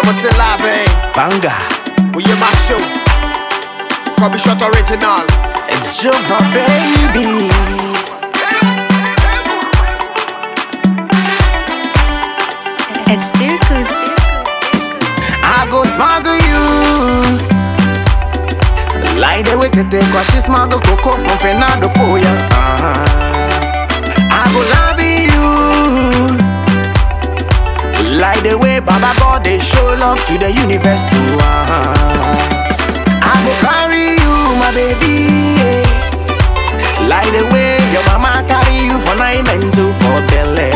Namaste Labe. Banga. We in my show. Kobby Shot original. It's Jova, baby. It's Dooku. I go smuggle you. Like the way to take what she smuggle cocoa from Fernando Poya. Uh-huh. I go love Like the way Baba God they show love to the universe too. Uh-huh. I go carry you, my baby. yeah. Like the way your mama carry you for nine men to for belly.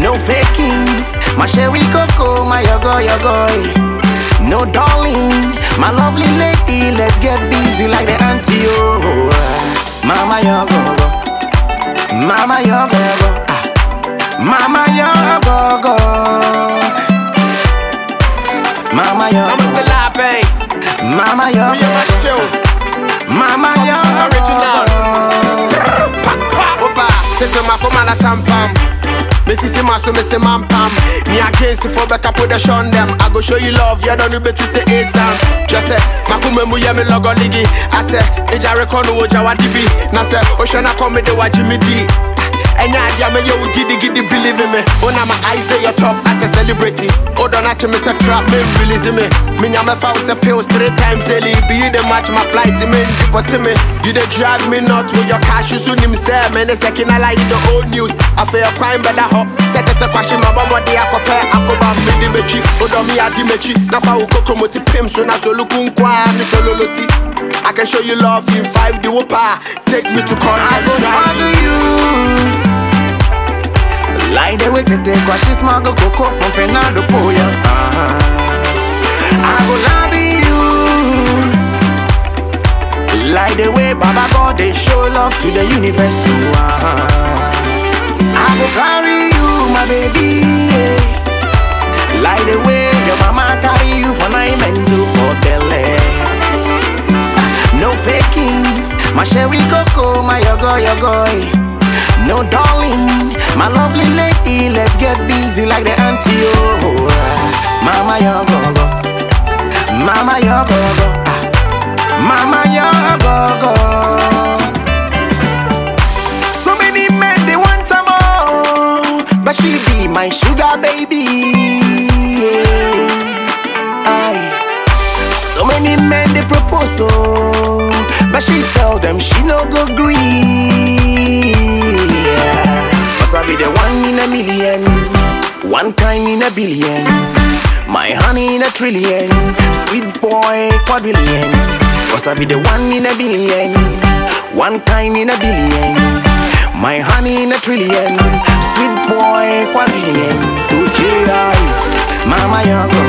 No faking, my sherry cocoa, my yogo yogo. No darling, my lovely lady, let's get busy like the auntie. Oh, mama yogo, mama yogo. Mama yogo, mama Namaste yogo, Labe. mama We in my yogo, show. mama Original. yogo. Pa, pa, opa. Tete makoma na sampam. Missy see my so missy man pam. Me against for better put the shun them. I go show you love, you don't need to say ASAM. Just say, makume mu ye me logo ligi. I say, eja rekono oja wa dibi. Na say, oshana come de wa Jimmy D. Me yo giddy giddy believe in me. Ona my eyes they your top as a celebrity. Odo na to me say trap me release me. Me nyame fa say pills three times daily. Be you the match my flight to me deport me. You dey drive me nuts with your cash you soon him say man the second I like the old news. I feel crime better hop. Set it to question my mama de akope akoba me di mechi. Odo me adi mechi. Na fa ukoko moti pim so na so lukun kwa ni solo loti. I can show you love in five the whooper. Take me to court I go drive you. Like the way to take what she smuggle cocoa from Fernando Poya. Uh-huh. I go love you. Like the way Baba God they show love to the universe too. Uh-huh. I go carry you, my baby. yeah. Like the way your mama carry you for nine men to for belly. No faking, my sherry cocoa, my yogo yogo. No darling, my lovely lady, let's get busy like the auntie. Oh, mama yogo, mama yogo, ah, mama yogo. So many men they want some more, but she be my sugar baby. So many men they propose so, but she tell them she no go green. One kind in a billion, my honey in a trillion, sweet boy quadrillion. Must I be the one in a billion, one kind in a billion, my honey in a trillion, sweet boy quadrillion. UJI, mama yogo.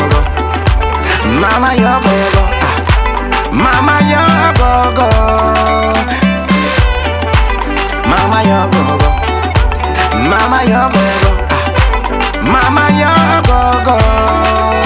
Mama yo go go, ah. Mama yo go go, Mama yo go go, Mama yo go go, ah. Mama yo go